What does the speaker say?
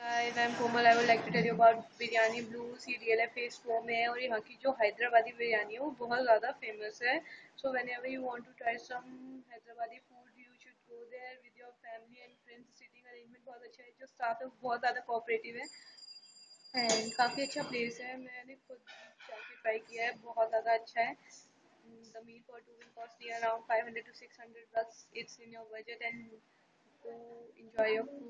Guys, I'm Komal. I would like to tell you about biryani blues ये है L F face four में है और यहाँ की जो हैदराबादी बिरयानी है वो बहुत ज़्यादा फ़ेमस है। So when you want to try some Hyderabadi food you should go there with your family and friends seating arrangement बहुत अच्छा है जो स्टाफ है बहुत ज़्यादा कोऑपरेटिव है। एंड काफ़ी अच्छा प्लेस है। मैंने खुद जाके ट्राई किया है बहुत ज़्यादा अच्छा है। The meal for two will cost near around 500 to 600 bucks. It's in your budget and go enjoy your food.